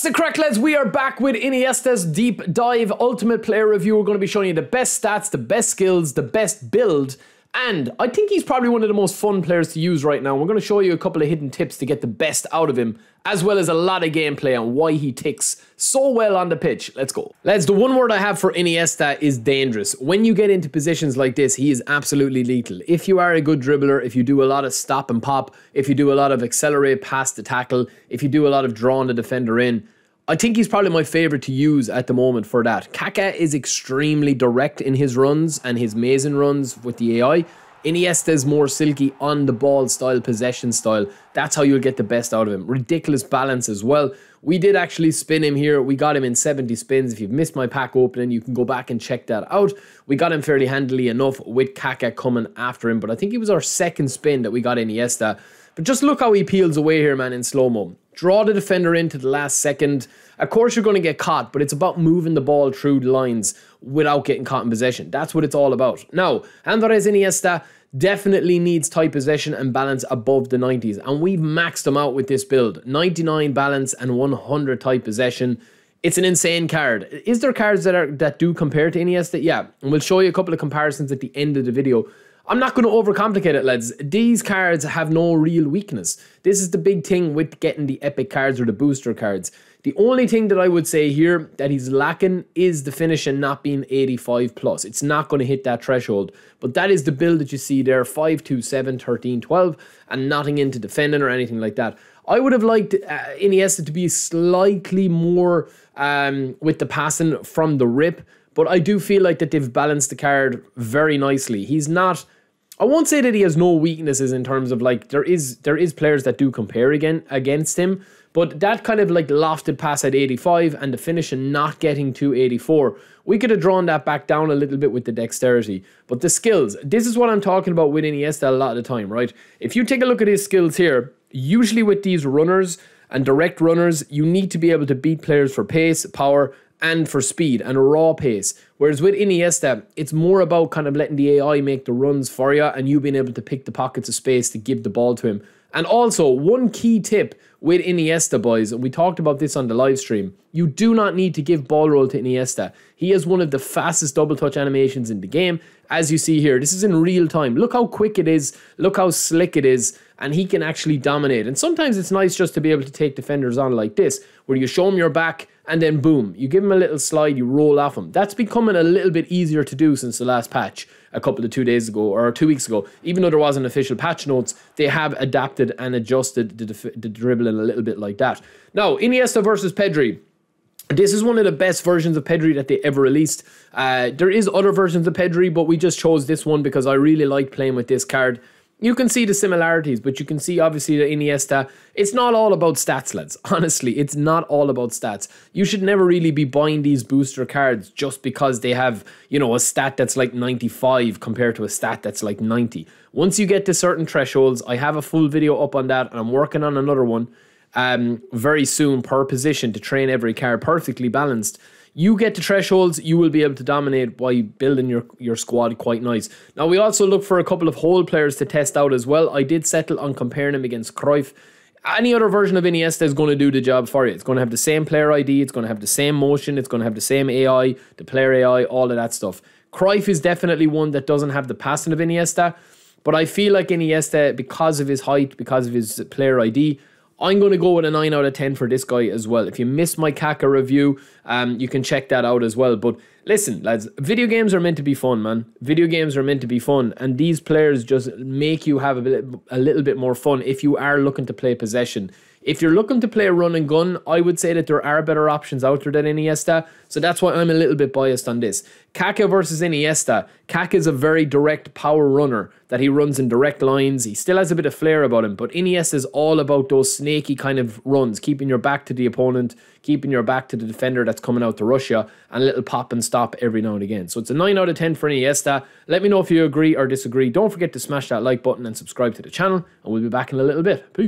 What's the crack, lads? We are back with Iniesta's deep dive ultimate player review. We're going to be showing you the best stats, the best skills, the best build, and I think he's probably one of the most fun players to use right now. We're going to show you a couple of hidden tips to get the best out of him, as well as a lot of gameplay on why he ticks so well on the pitch. Let's go. Lads, the one word I have for Iniesta is dangerous. When you get into positions like this, he is absolutely lethal. If you are a good dribbler, if you do a lot of stop and pop, if you do a lot of accelerate past the tackle, if you do a lot of drawing the defender in, I think he's probably my favourite to use at the moment for that. Kaka is extremely direct in his runs and his Mason runs with the AI. Iniesta's more silky on the ball style, possession style. That's how you'll get the best out of him. Ridiculous balance as well. We did actually spin him here. We got him in 70 spins. If you've missed my pack opening, you can go back and check that out. We got him fairly handily enough with Kaka coming after him, but I think it was our second spin that we got Iniesta. But just look how he peels away here, man, in slow-mo. Draw the defender into the last second. Of course, you're going to get caught, but it's about moving the ball through the lines without getting caught in possession. That's what it's all about. Now, Andres Iniesta definitely needs tight possession and balance above the 90s, and we've maxed them out with this build. 99 balance and 100 tight possession. It's an insane card. Is there cards that are that do compare to Iniesta? Yeah, and we'll show you a couple of comparisons at the end of the video. I'm not going to overcomplicate it, lads. These cards have no real weakness. This is the big thing with getting the epic cards or the booster cards. The only thing that I would say here that he's lacking is the finish and not being 85 plus. It's not going to hit that threshold. But that is the build that you see there 5, 2, 7, 13, 12, and nothing into defending or anything like that. I would have liked uh, Iniesta to be slightly more um, with the passing from the rip but I do feel like that they've balanced the card very nicely. He's not. I won't say that he has no weaknesses in terms of like there is there is players that do compare again against him, but that kind of like lofted pass at 85 and the finish and not getting to 84, we could have drawn that back down a little bit with the dexterity. But the skills, this is what I'm talking about with Iniesta a lot of the time, right? If you take a look at his skills here, usually with these runners and direct runners, you need to be able to beat players for pace, power, and for speed and a raw pace. Whereas with Iniesta, it's more about kind of letting the AI make the runs for you and you being able to pick the pockets of space to give the ball to him. And also, one key tip with Iniesta, boys, and we talked about this on the live stream, you do not need to give ball roll to Iniesta. He has one of the fastest double touch animations in the game. As you see here, this is in real time. Look how quick it is, look how slick it is, and he can actually dominate. And sometimes it's nice just to be able to take defenders on like this, where you show them your back, and then boom, you give him a little slide, you roll off him. That's becoming a little bit easier to do since the last patch a couple of two days ago or two weeks ago. Even though there wasn't official patch notes, they have adapted and adjusted the, the dribbling a little bit like that. Now, Iniesta versus Pedri. This is one of the best versions of Pedri that they ever released. Uh, there is other versions of Pedri, but we just chose this one because I really like playing with this card you can see the similarities, but you can see obviously the Iniesta. It's not all about stats, lads. Honestly, it's not all about stats. You should never really be buying these booster cards just because they have, you know, a stat that's like 95 compared to a stat that's like 90. Once you get to certain thresholds, I have a full video up on that, and I'm working on another one um, very soon per position to train every card perfectly balanced you get to thresholds, you will be able to dominate by building your, your squad quite nice. Now, we also look for a couple of whole players to test out as well. I did settle on comparing him against Cruyff. Any other version of Iniesta is going to do the job for you. It's going to have the same player ID, it's going to have the same motion, it's going to have the same AI, the player AI, all of that stuff. Cruyff is definitely one that doesn't have the passing of Iniesta, but I feel like Iniesta, because of his height, because of his player ID, I'm going to go with a 9 out of 10 for this guy as well. If you missed my Kaka review, um, you can check that out as well. But listen, lads, video games are meant to be fun, man. Video games are meant to be fun. And these players just make you have a, bit, a little bit more fun if you are looking to play possession. If you're looking to play a run and gun, I would say that there are better options out there than Iniesta. So that's why I'm a little bit biased on this. Kaka versus Iniesta. Kaka is a very direct power runner that he runs in direct lines. He still has a bit of flair about him, but Iniesta is all about those snaky kind of runs, keeping your back to the opponent, keeping your back to the defender that's coming out to Russia, and a little pop and stop every now and again. So it's a 9 out of 10 for Iniesta. Let me know if you agree or disagree. Don't forget to smash that like button and subscribe to the channel, and we'll be back in a little bit. Peace.